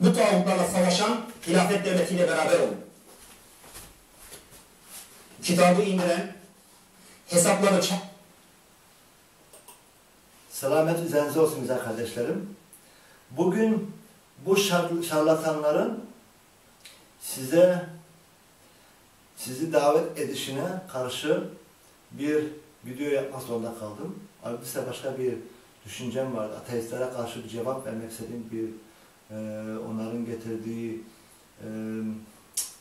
bu tağutlarla savaşan hilafet devletiyle beraber olun. Kitabı indiren, hesapları çap Selamet üzerinize olsun güzel kardeşlerim. Bugün bu şar- şarlatanların size sizi davet edişine karşı bir video yapmak zorunda kaldım. Halbuki başka bir düşüncem vardı. Ateistlere karşı bir cevap vermek istediğim bir e, onların getirdiği e,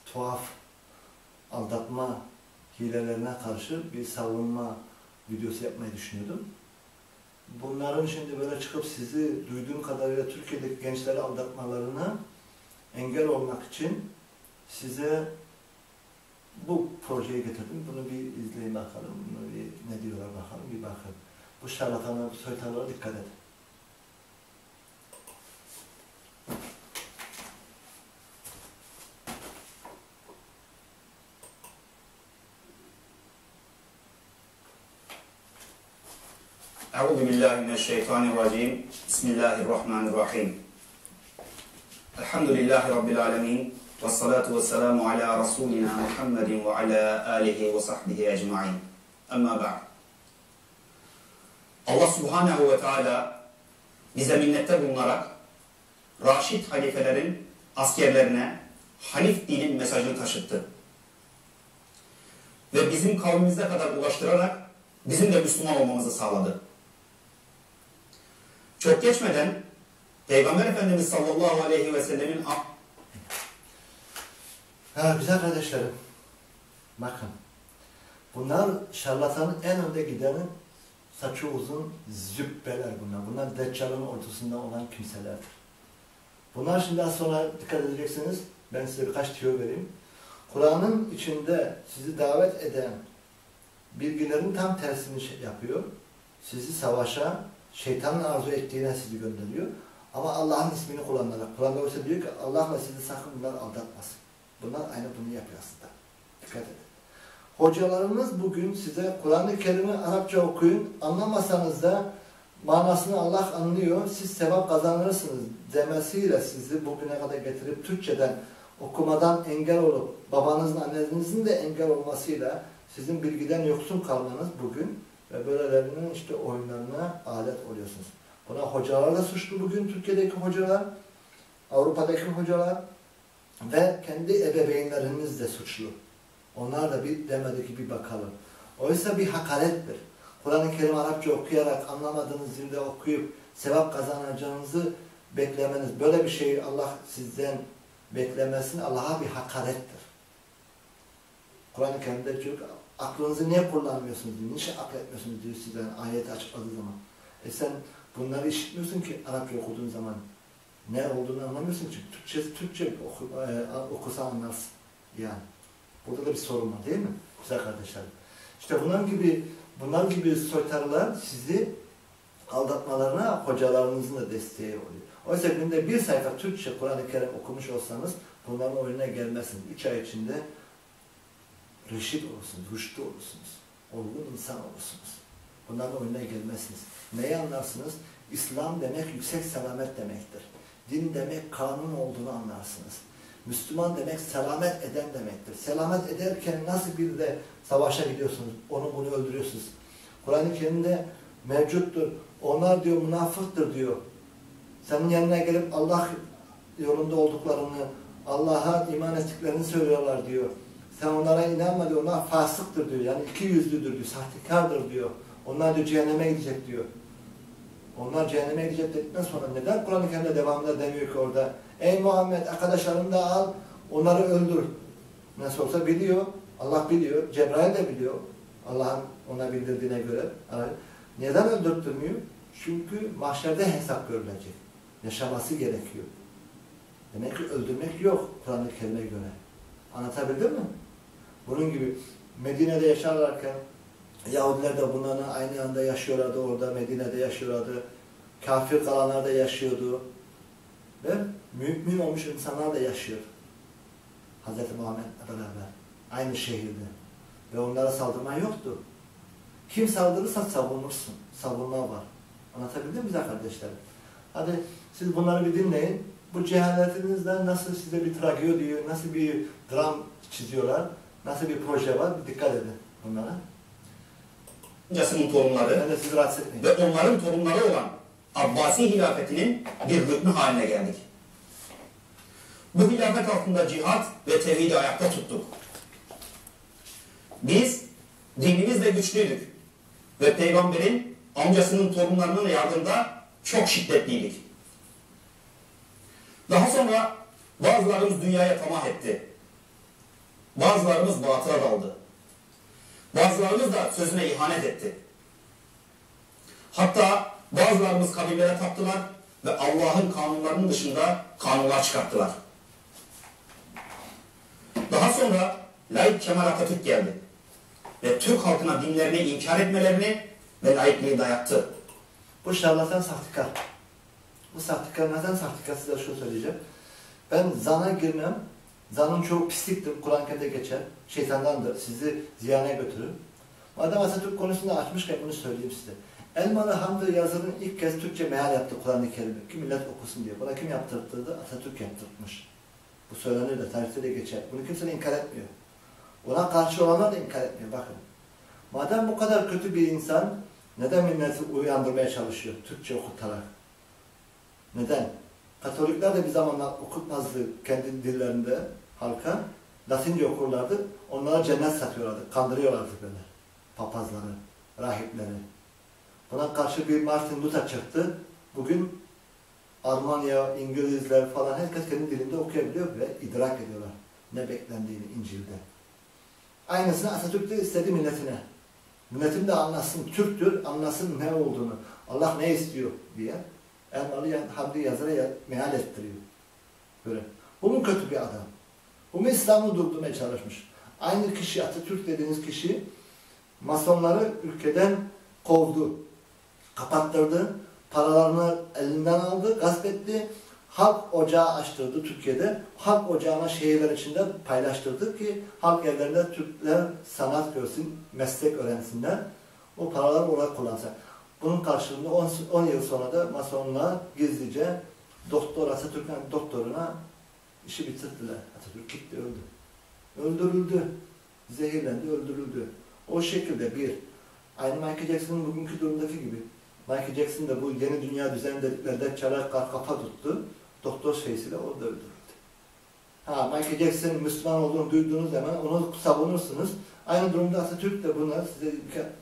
tuhaf aldatma hilelerine karşı bir savunma videosu yapmayı düşünüyordum. Bunların şimdi böyle çıkıp sizi duyduğum kadarıyla Türkiye'deki gençleri aldatmalarına engel olmak için size bu projeyi getirdim. Bunu bir izleyin bakalım. Bunu bir, ne diyorlar bakalım bir bakın. Bu şarlatana, soytarlara dikkat edin. Mineşşeytanirracim. Bismillahirrahmanirrahim. Elhamdülillahi rabbil alamin. Ves salatu vesselamu ala rasulina Muhammedin ve ala alihi ve sahbihi ecmaîn. Amma ba'd. Allah Subhanahu ve Teala bize minnette bulunarak Raşid halifelerin askerlerine Hanif dinin mesajını taşıttı. Ve bizim kavmimize kadar ulaştırarak bizim de Müslüman olmamızı sağladı. Çok geçmeden Peygamber Efendimiz sallallahu aleyhi ve sellemin Ha, güzel kardeşlerim. Bakın. Bunlar şarlatanın en önde gideni saçı uzun zübbeler bunlar. Bunlar Deccal'ın ortasında olan kimselerdir. Bunlar şimdi az sonra dikkat edeceksiniz. Ben size birkaç tüyo vereyim. Kur'an'ın içinde sizi davet eden bilgilerin tam tersini şey yapıyor. Sizi savaşa, şeytanın arzu ettiğine sizi gönderiyor. Ama Allah'ın ismini kullanarak. Kur'an'da oysa diyor ki Allah'la sizi sakın bunlar aldatmasın. Bunlar aynı bunu yapıyor aslında. Dikkat edin. Hocalarımız bugün size Kur'an-ı Kerim'i Arapça okuyun. Anlamasanız da manasını Allah anlıyor. Siz sevap kazanırsınız demesiyle sizi bugüne kadar getirip Türkçeden okumadan engel olup babanızın annenizin de engel olmasıyla sizin bilgiden yoksun kalmanız bugün ve böylelerinin işte oyunlarına alet oluyorsunuz. Buna hocalar da suçlu bugün Türkiye'deki hocalar, Avrupa'daki hocalar ve kendi ebeveynleriniz de suçlu. Onlar da bir demedi ki bir bakalım. Oysa bir hakarettir. Kur'an-ı Kerim Arapça okuyarak anlamadığınız dilde okuyup sevap kazanacağınızı beklemeniz, böyle bir şeyi Allah sizden beklemesin Allah'a bir hakarettir. Kur'an-ı Kerim'de ki, aklınızı niye kullanmıyorsunuz diyor, niçin akletmiyorsunuz diyor sizden ayet açıkladığı zaman. E sen bunları işitmiyorsun ki Arapça okuduğun zaman. Ne olduğunu anlamıyorsun ki. Türkçe, Türkçe oku, e, okusa anlarsın. Yani. Burada da bir sorun var değil mi? Güzel kardeşlerim. İşte bunun gibi bunlar gibi soytarılar sizi aldatmalarına hocalarınızın da desteği oluyor. Oysa günde bir sayfa Türkçe Kur'an-ı Kerim okumuş olsanız bunların oyununa gelmezsiniz. Üç ay içinde reşit olursunuz, rüştü olursunuz. Olgun insan olursunuz. Bunların oyununa gelmezsiniz. Neyi anlarsınız? İslam demek yüksek selamet demektir. Din demek kanun olduğunu anlarsınız. Müslüman demek selamet eden demektir. Selamet ederken nasıl bir de savaşa gidiyorsunuz, onu bunu öldürüyorsunuz. Kur'an-ı Kerim'de mevcuttur. Onlar diyor münafıktır diyor. Senin yanına gelip Allah yolunda olduklarını, Allah'a iman ettiklerini söylüyorlar diyor. Sen onlara inanma diyor, onlar fasıktır diyor. Yani iki yüzlüdür diyor, sahtekardır diyor. Onlar diyor cehenneme gidecek diyor. Onlar cehenneme gidecek dedikten sonra neden Kur'an-ı Kerim'de devamında demiyor ki orada Ey Muhammed arkadaşlarını da al, onları öldür. Nasıl olsa biliyor, Allah biliyor, Cebrail de biliyor. Allah'ın ona bildirdiğine göre. Neden öldürtmüyor? Çünkü mahşerde hesap görülecek. Yaşaması gerekiyor. Demek ki öldürmek yok Kur'an-ı Kerim'e göre. Anlatabildim mi? Bunun gibi Medine'de yaşarlarken Yahudiler de bunlarla aynı anda yaşıyorlardı orada, Medine'de yaşıyorlardı. Kafir kalanlar da yaşıyordu. Ve mümin olmuş insanlar da yaşıyor. Hz. Muhammed'le beraber. Aynı şehirde. Ve onlara saldırma yoktu. Kim saldırırsa savunursun. Savunma var. Anlatabildim mi güzel kardeşlerim? Hadi siz bunları bir dinleyin. bu cehaletinizden nasıl size bir tragedi, nasıl bir dram çiziyorlar, nasıl bir proje var dikkat edin bunlara. amcasının torunları Ben de sizi rahatsız etmeyeyim. ve onların torunları olan Abbasi hilafetinin bir rüknü haline geldik. Bu hilafet altında cihat ve tevhidi ayakta tuttuk. Biz dinimizle güçlüydük ve peygamberin amcasının torunlarının yardımda çok şiddetliydik. Daha sonra bazılarımız dünyaya tamah etti. Bazılarımız batıra daldı. Bazılarımız da sözüne ihanet etti. Hatta bazılarımız kabirlere taptılar ve Allah'ın kanunlarının dışında kanunlar çıkarttılar. Daha sonra laik Kemal Atatürk geldi. Ve Türk halkına dinlerini inkar etmelerini ve laikliği dayattı. Bu şarlatan sahtekar. Bu sahtekar neden sahtekar size şunu söyleyeceğim. Ben zana girmem. Zanın çoğu pisliktir. Kur'an-ı geçer. Şeytandandır. Sizi ziyana götürür. Madem Atatürk konusunda açmışken bunu söyleyeyim size. Elmalı Hamdi Yazır'ın ilk kez Türkçe meal yaptı Kur'an-ı Kerim'i. Ki millet okusun diye. Buna kim yaptırttırdı? Atatürk yaptırtmış. Bu söylenir de tarihte de geçer. Bunu kimse inkar etmiyor. Ona karşı olanlar da inkar etmiyor. Bakın. Madem bu kadar kötü bir insan neden milleti uyandırmaya çalışıyor Türkçe okutarak? Neden? Katolikler de bir zamanlar okutmazdı kendi dillerinde halka. Latince okurlardı. Onlara cennet satıyorlardı. Kandırıyorlardı böyle. Papazları, rahipleri. Buna karşı bir Martin Luther çıktı. Bugün Almanya, İngilizler falan herkes kendi dilinde okuyabiliyor ve idrak ediyorlar ne beklendiğini İncil'de. Aynısını Atatürk de istedi milletine. Milletim de anlasın, Türktür, anlasın ne olduğunu, Allah ne istiyor diye Elmalı Hamdi Yazır'a ya- meal ettiriyor. Böyle. Bu mu kötü bir adam? Bu mu İslam'ı durdurmaya çalışmış? Aynı kişi, Atatürk dediğiniz kişi masonları ülkeden kovdu, kapattırdı, paralarını elinden aldı, gasp etti, halk ocağı açtırdı Türkiye'de. Halk ocağına şehirler içinde paylaştırdı ki halk evlerinde Türkler sanat görsün, meslek öğrensinler. O paraları oraya kullansın. Bunun karşılığında 10, 10 yıl sonra da Masonlar gizlice doktor Atatürk'ün doktoruna işi bitirdiler. Atatürk gitti öldü. Öldürüldü. Zehirlendi, öldürüldü. O şekilde bir, aynı Michael Jackson'ın bugünkü durumdaki gibi. Michael Jackson da bu yeni dünya düzeni dediklerinde çalar kafa tuttu. Doktor şeysiyle o da öldürüldü. Ha Michael Jackson'ın Müslüman olduğunu duyduğunuz zaman onu savunursunuz. Aynı durumda Atatürk de bunları size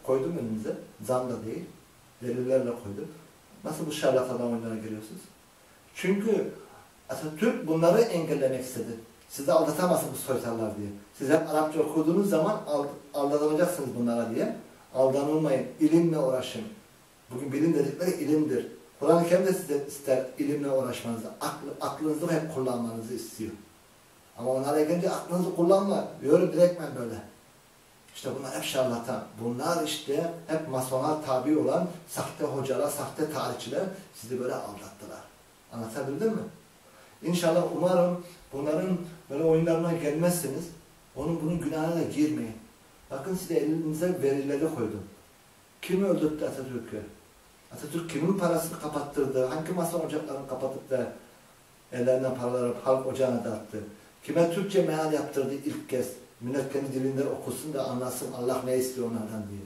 koydum önünüze. Zan da değil. Delillerle koydum. Nasıl bu şarlatan oyunlara giriyorsunuz? Çünkü Atatürk bunları engellemek istedi. Sizi aldatamazsın bu soytarlar diye. Siz hep Arapça okuduğunuz zaman ald aldanacaksınız bunlara diye. Aldanılmayın. İlimle uğraşın. Bugün bilim dedikleri ilimdir. Kur'an-ı Kerim de size ister ilimle uğraşmanızı, aklı, aklınızı hep kullanmanızı istiyor. Ama onlara gelince aklınızı kullanma. Diyorum direktmen böyle. İşte bunlar hep şarlatan. Bunlar işte hep masona tabi olan sahte hocalar, sahte tarihçiler sizi böyle aldattılar. Anlatabildim mi? İnşallah umarım bunların böyle oyunlarına gelmezsiniz. Onun bunun günahına da girmeyin. Bakın size elinize verileri koydum. Kim öldürttü Atatürk'ü? Atatürk kimin parasını kapattırdı? Hangi mason ocaklarını kapatıp da ellerinden paraları halk ocağına dağıttı? Kime Türkçe meal yaptırdı ilk kez? Millet kendi dilinde okusun da anlasın Allah ne istiyor onlardan diye.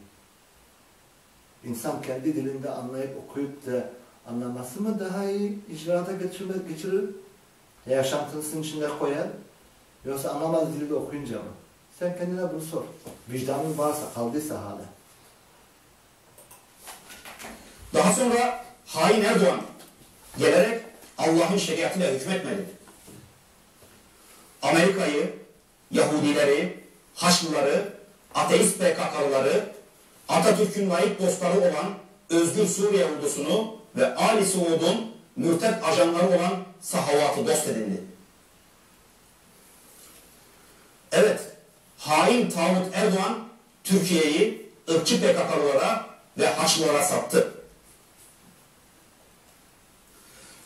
İnsan kendi dilinde anlayıp okuyup da anlaması mı daha iyi icraata geçirir? Yaşantısının içinde koyar. Yoksa anlamaz dilde okuyunca mı? Sen kendine bunu sor. Vicdanın varsa, kaldıysa hala. Daha sonra hain Erdoğan gelerek Allah'ın şeriatıyla hükmetmedi. Amerika'yı, Yahudileri, Haçlıları, ateist PKK'lıları, Atatürk'ün layık dostları olan Özgür Suriye ordusunu ve Ali Suud'un mürtet ajanları olan sahavatı dost edindi. Evet, hain Tağut Erdoğan Türkiye'yi ırkçı PKK'lılara ve Haçlılara sattı.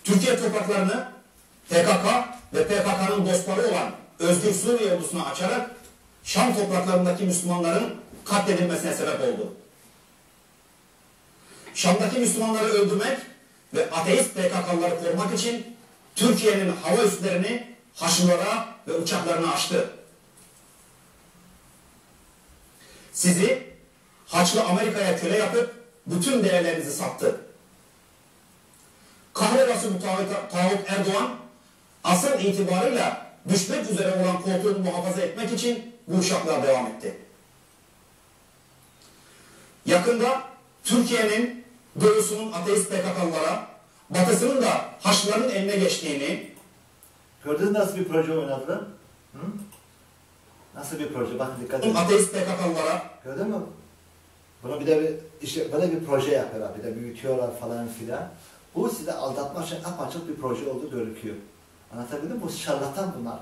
Türkiye topraklarını PKK ve PKK'nın dostları olan Özgür Suriye ordusuna açarak Şam topraklarındaki Müslümanların katledilmesine sebep oldu. Şam'daki Müslümanları öldürmek ve ateist PKK'ları korumak için Türkiye'nin hava üslerini Haçlılara ve uçaklarına açtı. Sizi Haçlı Amerika'ya köle yapıp bütün değerlerinizi sattı. Kahrolası Tayyip Erdoğan asıl itibarıyla düşmek üzere olan koltuğunu muhafaza etmek için bu uşaklığa devam etti. Yakında Türkiye'nin doğusunun ateist PKK'lılara, batısının da Haçlıların eline geçtiğini, Gördünüz nasıl bir proje oynadılar? Hı? Nasıl bir proje? Bakın dikkat edin. ateist PKK'lılara Gördün mü? Bunu bir de bir, işte böyle bir proje yapıyorlar. Bir de büyütüyorlar falan filan. Bu size aldatmak için apaçık bir proje olduğu gözüküyor. Anlatabildim mi? Bu şarlatan bunlar.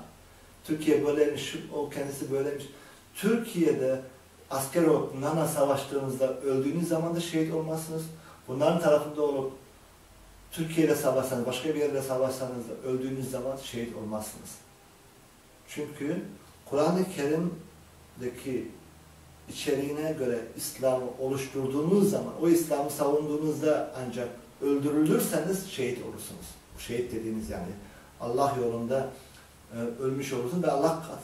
Türkiye böyleymiş, o kendisi böyleymiş. Türkiye'de asker olup bunlarla savaştığınızda öldüğünüz zaman da şehit olmazsınız. Bunların tarafında olup Türkiye'de savaşsanız, başka bir yerde savaşsanız da öldüğünüz zaman şehit olmazsınız. Çünkü Kur'an-ı Kerim'deki içeriğine göre İslam'ı oluşturduğunuz zaman, o İslam'ı savunduğunuzda ancak öldürülürseniz şehit olursunuz. Şehit dediğiniz yani Allah yolunda e, ölmüş olursunuz ve Allah kat,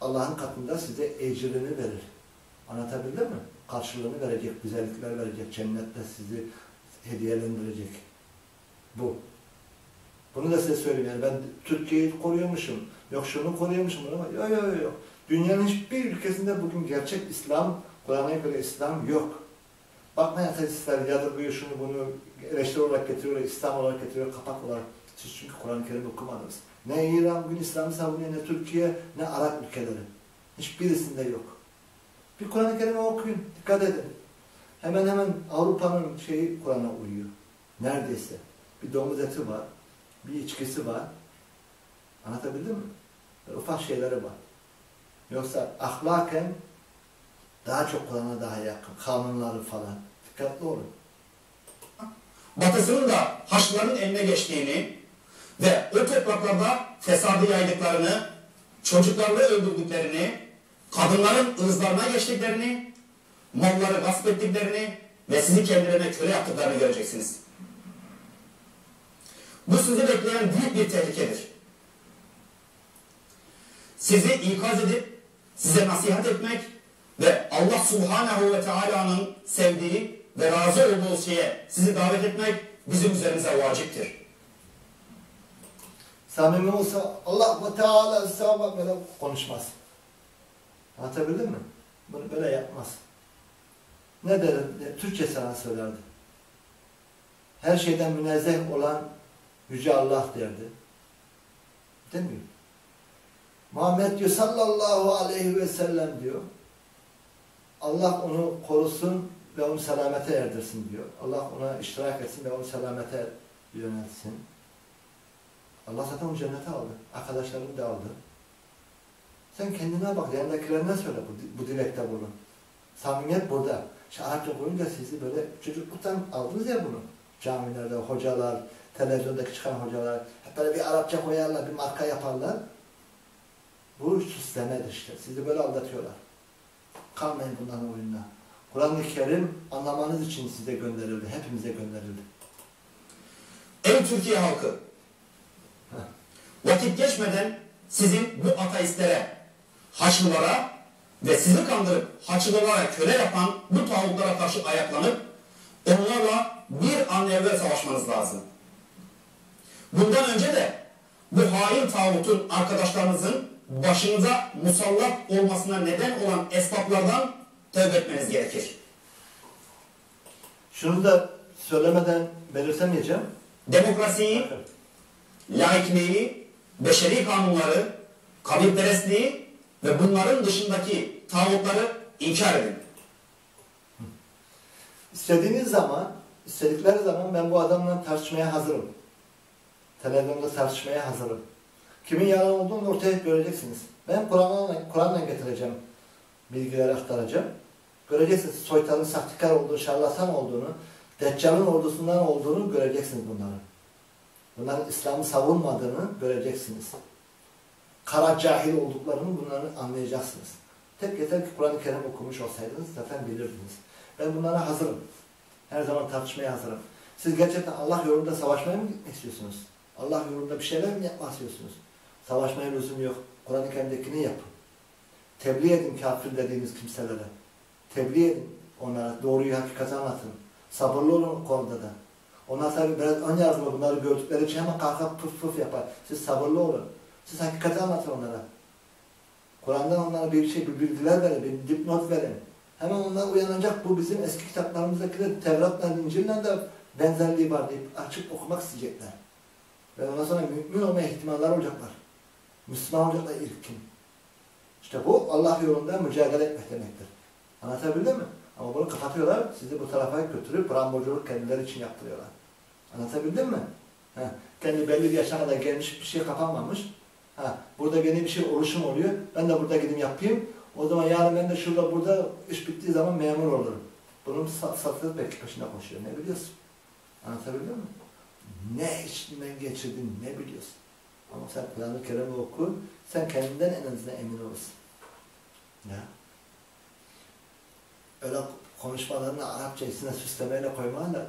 Allah'ın katında size ecrini verir. Anlatabildim mi? Karşılığını verecek, güzellikler verecek, cennette sizi hediyelendirecek. Bu. Bunu da size söyleyeyim yani ben Türkiye'yi koruyormuşum, yok şunu koruyormuşum ama yok yok yok. Dünyanın hiçbir ülkesinde bugün gerçek İslam, Kur'an'a göre İslam yok. Bakmayın ateistler yadırgıyor şunu bunu eleştiri olarak getiriyorlar, İslam olarak getiriyor, kapak olarak. Siz çünkü Kur'an-ı Kerim okumadınız. Ne İran bugün İslam'ı savunuyor, ne Türkiye, ne Arap ülkeleri. Hiçbirisinde yok. Bir Kur'an-ı Kerim'i okuyun, dikkat edin. Hemen hemen Avrupa'nın şeyi Kur'an'a uyuyor. Neredeyse. Bir domuz eti var, bir içkisi var. Anlatabildim mi? Böyle ufak şeyleri var. Yoksa ahlaken daha çok Kur'an'a daha yakın. Kanunları falan. Dikkatli olun. batısının da Haçlıların eline geçtiğini ve o topraklarda fesadı yaydıklarını, çocuklarını öldürdüklerini, kadınların ırzlarına geçtiklerini, malları gasp ettiklerini ve sizi kendilerine köle yaptıklarını göreceksiniz. Bu sizi bekleyen büyük bir tehlikedir. Sizi ikaz edip size nasihat etmek ve Allah Subhanahu ve Teala'nın sevdiği ve razı olduğu şeye sizi davet etmek bizim üzerimize vaciptir. Samimi olsa Allah ve Teala böyle konuşmaz. Anlatabildim mi? Bunu böyle yapmaz. Ne der? Ne- Türkçe sana söylerdi. Her şeyden münezzeh olan Yüce Allah derdi. Değil mi? Muhammed diyor sallallahu aleyhi ve sellem diyor. Allah onu korusun ve onu selamete erdirsin diyor. Allah ona iştirak etsin ve onu selamete yöneltsin. Allah zaten onu cennete aldı. Arkadaşlarını da aldı. Sen kendine bak, yanındakilerine söyle bu, bu dilekte bunu. Samimiyet burada. İşte Arapça koyunca sizi böyle çocukluktan aldınız ya bunu. Camilerde hocalar, televizyondaki çıkan hocalar hep böyle bir Arapça koyarlar, bir marka yaparlar. Bu süslemedir işte. Sizi böyle aldatıyorlar. Kalmayın bunların oyununa. Kur'an-ı Kerim anlamanız için size gönderildi. Hepimize gönderildi. Ey Türkiye halkı! Vakit geçmeden sizin bu ateistlere, Haçlılara ve sizi kandırıp Haçlılara köle yapan bu tağutlara karşı ayaklanıp onlarla bir an evvel savaşmanız lazım. Bundan önce de bu hain tağutun arkadaşlarınızın başınıza musallat olmasına neden olan esbaplardan tövbe etmeniz gerekir. Şunu da söylemeden belirtemeyeceğim. Demokrasiyi, laikliği, beşeri kanunları, kabilperestliği ve bunların dışındaki tağutları inkar edin. İstediğiniz zaman, istedikleri zaman ben bu adamla tartışmaya hazırım. Televizyonda tartışmaya hazırım. Kimin yalan olduğunu ortaya göreceksiniz. Ben Kur'an'la Kur'an'la getireceğim. Bilgileri aktaracağım. Göreceksiniz soytarın sahtekar olduğunu, şarlatan olduğunu, Deccal'ın ordusundan olduğunu göreceksiniz bunların. Bunların İslam'ı savunmadığını göreceksiniz. Kara cahil olduklarını bunları anlayacaksınız. Tek yeter ki Kur'an-ı Kerim okumuş olsaydınız zaten bilirdiniz. Ben bunlara hazırım. Her zaman tartışmaya hazırım. Siz gerçekten Allah yolunda savaşmaya mı istiyorsunuz? Allah yolunda bir şeyler mi yapmak istiyorsunuz? Savaşmaya lüzum yok. Kur'an-ı Kerim'dekini yapın. Tebliğ edin kafir dediğiniz kimselere. Tebliğ edin onlara. Doğruyu, hakikati anlatın. Sabırlı olun konuda da. Onlar tabi biraz ön yargılı bunları gördükleri için hemen kalkıp pıf pıf yapar. Siz sabırlı olun. Siz hakikati anlatın onlara. Kur'an'dan onlara bir şey, bir bilgiler verin, bir dipnot verin. Hemen onlar uyanacak. Bu bizim eski kitaplarımızdaki de Tevrat'la, İncil'le de benzerliği var deyip açıp okumak isteyecekler. Ve ondan sonra mümin olma ihtimaller olacaklar. Müslüman olacaklar ilkin. İşte bu Allah yolunda mücadele etmek demektir. Anlatabildim mi? Ama bunu kapatıyorlar, sizi bu tarafa götürüp bramboculuk kendileri için yaptırıyorlar. Anlatabildim mi? Ha, kendi belli bir yaşa kadar gelmiş bir şey kapanmamış. Ha, burada yeni bir şey oluşum oluyor. Ben de burada gidip yapayım. O zaman yarın ben de şurada burada iş bittiği zaman memur olurum. Bunun satılık belki peşine koşuyor. Ne biliyorsun? Anlatabildim mi? Ne içinden geçirdin ne biliyorsun? Ama sen Kur'an-ı Kerim'i oku, sen kendinden en azından emin olursun. Ya. Öyle konuşmalarını Arapça içine süslemeyle koymayla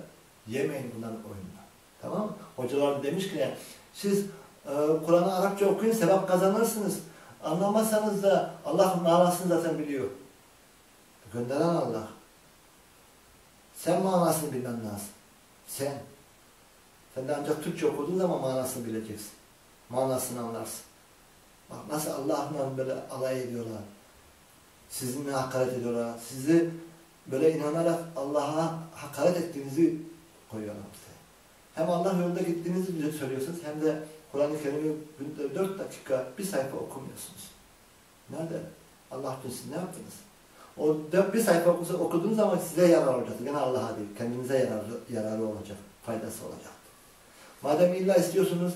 yemeyin bunların oyununu. Tamam mı? Hocalar demiş ki siz e, Kur'an'ı Arapça okuyun sevap kazanırsınız. Anlamazsanız da Allah manasını zaten biliyor. Gönderen Allah. Sen manasını bilmen lazım. Sen. Sen de ancak Türkçe okuduğun zaman manasını bileceksin. Manasını anlarsın. Bak nasıl Allah'la böyle alay ediyorlar. Sizinle hakaret ediyorlar. Sizi böyle inanarak Allah'a hakaret ettiğinizi koyuyorlar ortaya. Hem Allah yolunda gittiğinizi söylüyorsunuz hem de Kur'an-ı Kerim'i günde dört dakika bir sayfa okumuyorsunuz. Nerede? Allah için siz ne yaptınız? O dört bir sayfa okuduğunuz zaman size yarar olacak. Gene Allah'a değil. Kendinize yararı, yararı olacak. Faydası olacak. Madem illa istiyorsunuz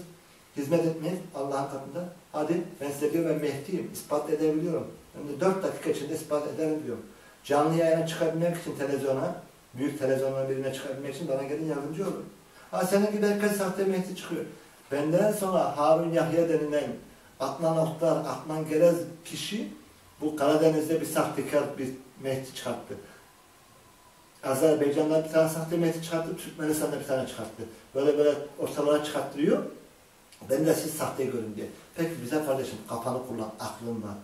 hizmet etmeyi Allah'ın katında. Hadi ben size diyor ben Mehdi'yim. ispat edebiliyorum. Hem de dört dakika içinde ispat ederim diyor. Canlı yayına çıkabilmek için televizyona, büyük televizyona birine çıkabilmek için bana gelin yardımcı olun. Ha senin gibi herkes sahte Mehdi çıkıyor. Benden sonra Harun Yahya denilen Adnan Oktar, Adnan Gerez kişi bu Karadeniz'de bir sahtekar bir Mehdi çıkarttı. Azerbaycan'da bir tane sahte Mehdi çıkarttı, Türkmenistan'da bir tane çıkarttı. Böyle böyle ortalara çıkarttırıyor. Ben de siz sahte görün diye. Peki bize kardeşim kafanı kullan, aklın var.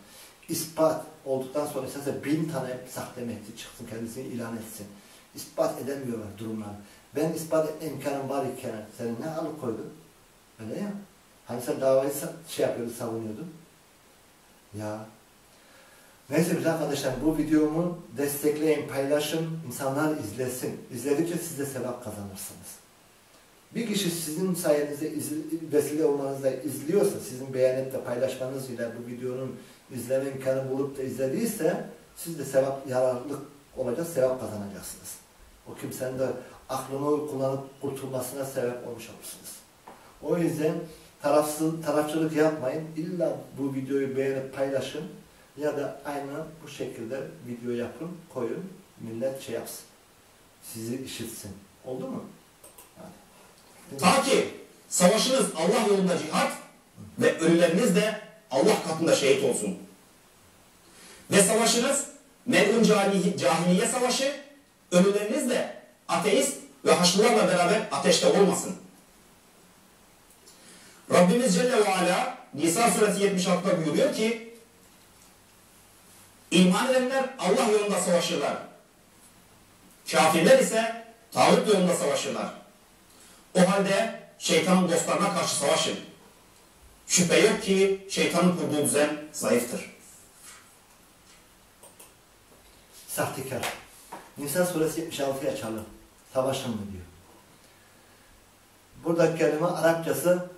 İspat olduktan sonra isterse bin tane sahte Mehdi çıksın, kendisini ilan etsin. İspat edemiyorlar durumları. Ben ispat etme imkanım var iken seni ne alıkoydun? Öyle ya. Hani sen davayı şey yapıyordun, savunuyordun. Ya. Neyse güzel arkadaşlar bu videomu destekleyin, paylaşın, insanlar izlesin. İzledikçe siz de sevap kazanırsınız. Bir kişi sizin sayenizde vesile olmanızda izliyorsa, sizin beğenip de paylaşmanız ile bu videonun izleme imkanı bulup da izlediyse siz de sevap, yararlık olacak, sevap kazanacaksınız. O kimsenin de aklını kullanıp kurtulmasına sebep olmuş olursunuz. O yüzden tarafsız, tarafçılık yapmayın. İlla bu videoyu beğenip paylaşın. Ya da aynı bu şekilde video yapın, koyun. Millet şey yapsın. Sizi işitsin. Oldu mu? Ta ki savaşınız Allah yolunda cihat ve ölüleriniz de Allah katında şehit olsun. Ve savaşınız melun cahiliye savaşı, ölüleriniz de ateist ve haçlılarla beraber ateşte olmasın. Rabbimiz Celle ve Ala Nisa suresi 76'da buyuruyor ki iman edenler Allah yolunda savaşırlar. Kafirler ise tağut yolunda savaşırlar. O halde şeytanın dostlarına karşı savaşın. Şüphe yok ki şeytanın kurduğu düzen zayıftır. Sahtekar. Nisa suresi 76'yı açalım. Savaşın mı diyor. Buradaki kelime Arapçası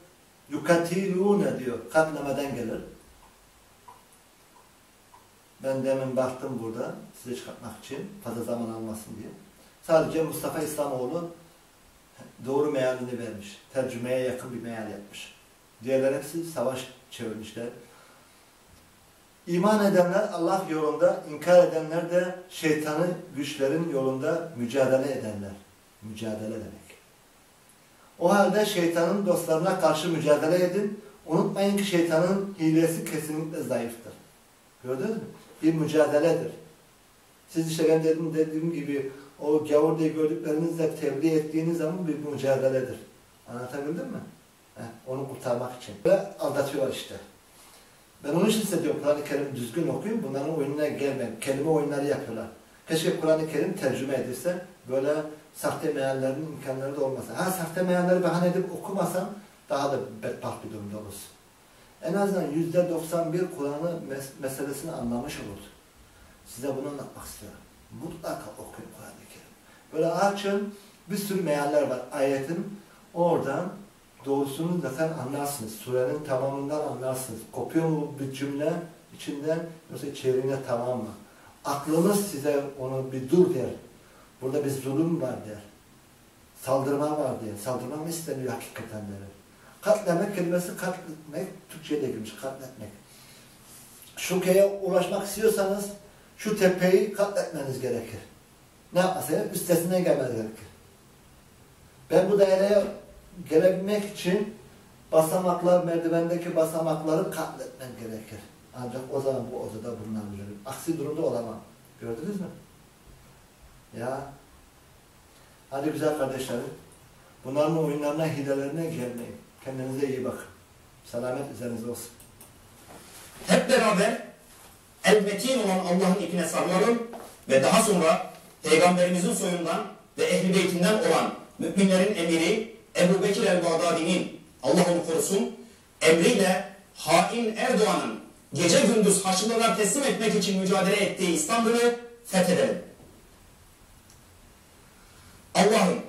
yukatilune diyor. Katlemeden gelir. Ben demin baktım burada size çıkartmak için fazla zaman almasın diye. Sadece Mustafa İslamoğlu doğru mealini vermiş. Tercümeye yakın bir meal yapmış. Diğerler hepsi savaş çevirmişler. İman edenler Allah yolunda, inkar edenler de şeytanın güçlerin yolunda mücadele edenler. Mücadele demek. O halde şeytanın dostlarına karşı mücadele edin. Unutmayın ki şeytanın hilesi kesinlikle zayıftır. Gördünüz mü? Bir mücadeledir. Siz işte ben dedim dediğim gibi o gavur diye gördüklerinizle tebliğ ettiğiniz zaman bir mücadeledir. Anlatabildim mi? Heh, onu kurtarmak için. Ve aldatıyorlar işte. Ben onun için size diyorum Kur'an-ı Kerim düzgün okuyun, bunların oyununa gelmeyin. Kelime oyunları yapıyorlar. Keşke Kur'an-ı Kerim tercüme edilse, böyle sahte meallerin imkanları da olmasa. Ha sahte mealleri bahane edip okumasan daha da bedbaht bir durumda olursun. En azından yüzde 91 Kur'an'ı mes meselesini anlamış olurdu. Size bunu anlatmak istiyorum. Mutlaka okuyun Kur'an-ı Kerim. Böyle açın, bir sürü mealler var ayetin. Oradan doğrusunu zaten anlarsınız. Surenin tamamından anlarsınız. Kopuyor mu bir cümle içinden yoksa içeriğine tamam mı? Aklınız size onu bir dur der. Burada bir zulüm var der. Saldırma var der. Saldırma mı isteniyor hakikaten der. Katlemek kelimesi katletmek Türkçe'ye de girmiş. Katletmek. Şu köye ulaşmak istiyorsanız şu tepeyi katletmeniz gerekir. Ne yapmasın? Üstesine gelmeniz gerekir. Ben bu daireye gelebilmek için basamaklar, merdivendeki basamakları katletmem gerekir. Ancak o zaman bu odada bulunabilirim. Aksi durumda olamam. Gördünüz mü? Ya. Hadi güzel kardeşlerim. Bunların oyunlarına, hilelerine gelmeyin. Kendinize iyi bakın. Selamet üzerinize olsun. Hep beraber el-metin olan Allah'ın ipine sarılalım ve daha sonra Peygamberimizin soyundan ve Ehl-i Beytinden olan müminlerin emiri Ebu Bekir el-Bağdadi'nin Allah onu korusun emriyle hain Erdoğan'ın gece gündüz Haçlılara teslim etmek için mücadele ettiği İstanbul'u fethedelim. Allah'ım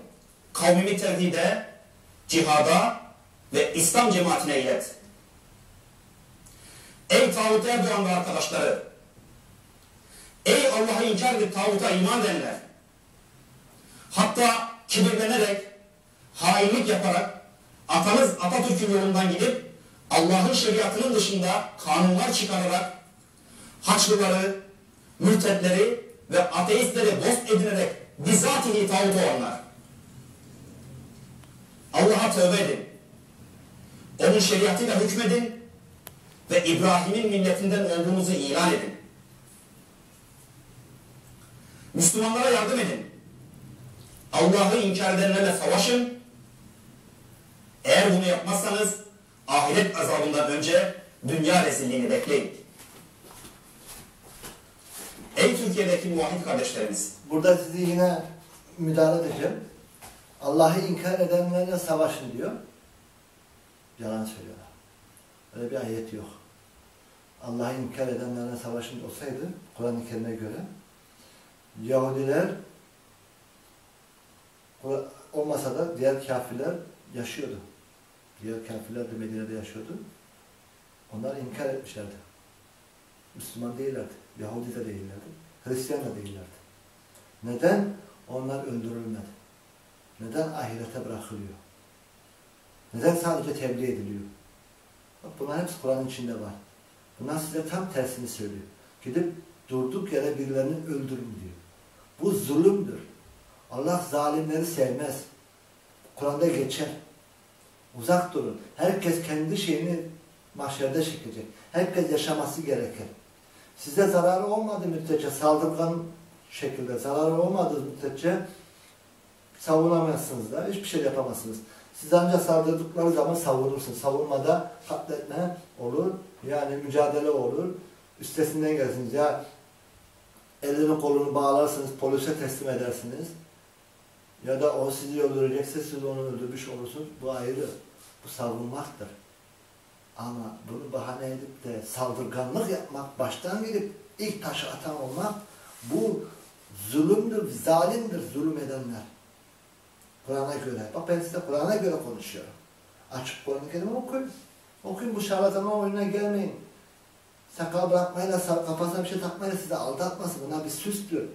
kavmimi tevhide, cihada ve İslam cemaatine ilet. Ey Tağut Erdoğan ve arkadaşları! Ey Allah'ı inkar edip tağuta iman edenler! Hatta kibirlenerek, hainlik yaparak atanız Atatürk'ün yolundan gidip Allah'ın şeriatının dışında kanunlar çıkararak Haçlıları, mürtetleri ve ateistleri dost edinerek bizatihi tağut olanlar. Allah'a tövbe edin. Onun şeriatıyla hükmedin ve İbrahim'in milletinden olduğunuzu ilan edin. Müslümanlara yardım edin. Allah'ı inkar edenlerle savaşın. Eğer bunu yapmazsanız ahiret azabından önce dünya rezilliğini bekleyin. Ey Türkiye'deki muvahhid kardeşlerimiz, Burada sizi yine müdahale edeceğim. Allah'ı inkar edenlerle savaşın diyor. Yalan söylüyorlar. Öyle bir ayet yok. Allah'ı inkar edenlerle savaşın olsaydı Kur'an-ı Kerim'e göre Yahudiler olmasa da diğer kafirler yaşıyordu. Diğer kafirler de Medine'de yaşıyordu. Onlar inkar etmişlerdi. Müslüman değillerdi. Yahudi de değillerdi. Hristiyan da değillerdi. Neden? Onlar öldürülmedi. Neden ahirete bırakılıyor? Neden sadece tebliğ ediliyor? Bak bunlar hepsi Kur'an'ın içinde var. Bunlar size tam tersini söylüyor. Gidip durduk yere birilerini öldürün diyor. Bu zulümdür. Allah zalimleri sevmez. Kur'an'da geçer. Uzak durun. Herkes kendi şeyini mahşerde çekecek. Herkes yaşaması gerekir. Size zararı olmadığı müddetçe saldırgan şekilde zararı olmadığı müddetçe savunamazsınız da hiçbir şey yapamazsınız. Siz ancak saldırdıkları zaman savunursunuz. Savunmada katletme olur. Yani mücadele olur. Üstesinden gelirsiniz. Ya elini kolunu bağlarsınız, polise teslim edersiniz. Ya da o sizi öldürecekse siz onu öldürmüş olursunuz. Bu ayrı. Bu savunmaktır. Ama bunu bahane edip de saldırganlık yapmak, baştan gidip ilk taşı atan olmak bu zulümdür, zalimdir zulüm edenler. Kur'an'a göre. Bak ben size Kur'an'a göre konuşuyorum. Açık Kur'an-ı Kerim'i okuyun. Okuyun bu şarlatanma oyununa gelmeyin. Sakal bırakmayla, kafasına bir şey takmayla sizi aldatmasın. Bunlar bir süstür.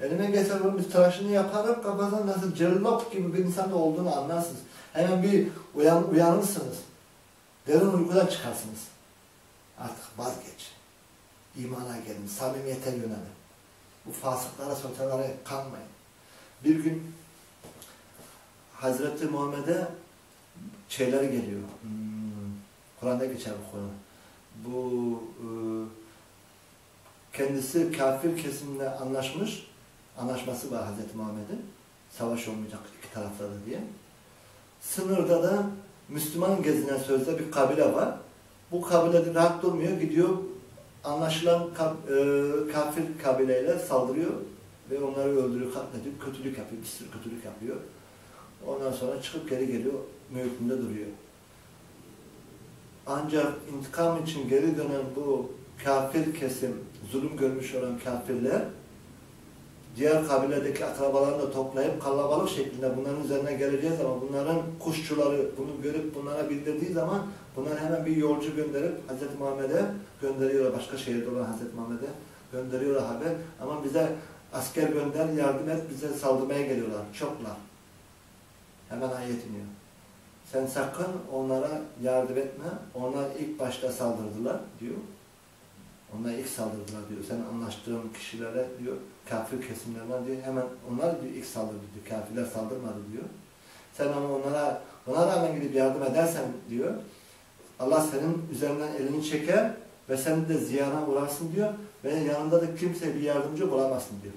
Elime geçer bunun bir tıraşını yaparım, kafasına nasıl cırlop gibi bir insanda olduğunu anlarsınız. Hemen bir uyan, uyanırsınız. Derin uykudan çıkarsınız. Artık vazgeç. İmana gelin, samimiyete yönelin. Bu fasıklara, sotalara kanmayın. Bir gün Hazreti Muhammed'e şeyler geliyor. Hmm, Kur'an'da geçer bu konu. Bu e, kendisi kafir kesimle anlaşmış. Anlaşması var Hazreti Muhammed'in. Savaş olmayacak iki tarafta da diye. Sınırda da Müslüman gezinen sözde bir kabile var. Bu kabile rahat durmuyor. Gidiyor anlaşılan e, kafir kabileyle saldırıyor ve onları öldürüyor, katlediyor, kötülük yapıyor, bir sürü kötülük yapıyor. Ondan sonra çıkıp geri geliyor, mevkinde duruyor. Ancak intikam için geri dönen bu kafir kesim, zulüm görmüş olan kafirler, diğer kabiledeki akrabalarını da toplayıp kalabalık şeklinde bunların üzerine geleceği zaman bunların kuşçuları bunu görüp bunlara bildirdiği zaman bunlar hemen bir yolcu gönderip Hz. Muhammed'e gönderiyorlar. Başka şehirde olan Hz. Muhammed'e gönderiyorlar haber. Ama bize asker gönder, yardım et, bize saldırmaya geliyorlar. Çoklar. Hemen ayet iniyor. Sen sakın onlara yardım etme. Onlar ilk başta saldırdılar diyor. Onlar ilk saldırdılar diyor. Sen anlaştığın kişilere diyor, kafir kesimlerden diyor, hemen onlar diyor ilk saldırdı diyor. Kafirler saldırmadı diyor. Sen ama onlara, ona rağmen gidip yardım edersen diyor, Allah senin üzerinden elini çeker ve sen de ziyana uğrarsın diyor ve yanında da kimse bir yardımcı bulamazsın diyor.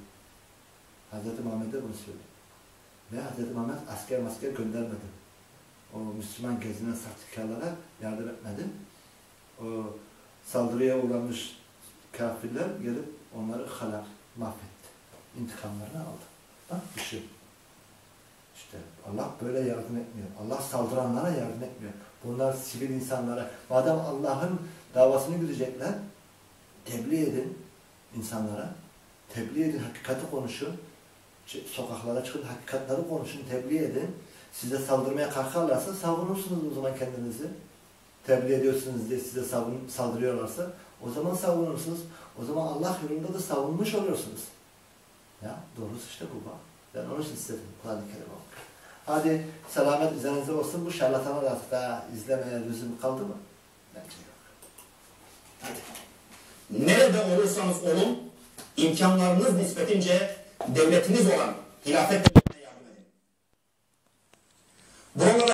Hz. Muhammed'e bunu söylüyor. Ve Hz. Muhammed asker masker göndermedi. O Müslüman gezinen sahtekarlara yardım etmedi. O saldırıya uğramış kafirler gelip onları halak, mahvetti. İntikamlarını aldı. Bak bir şey. İşte Allah böyle yardım etmiyor. Allah saldıranlara yardım etmiyor. Bunlar sivil insanlara. Madem Allah'ın davasını güdecekler, tebliğ edin insanlara. Tebliğ edin, hakikati konuşun. Sokaklara çıkın, hakikatleri konuşun, tebliğ edin. Size saldırmaya kalkarlarsa savunursunuz o zaman kendinizi. Tebliğ ediyorsunuz diye size savun, saldırıyorlarsa o zaman savunursunuz. O zaman Allah yolunda da savunmuş oluyorsunuz. Ya doğrusu işte bu bak. Ben onun için istedim Kur'an-ı Kerim. Hadi selamet üzerinize olsun. Bu şarlatanı artık daha izlemeye lüzum kaldı mı? Bence yok. Hadi. Nerede olursanız olun, imkanlarınız nispetince devletiniz olan hilafet devletine yardım edin. Buralara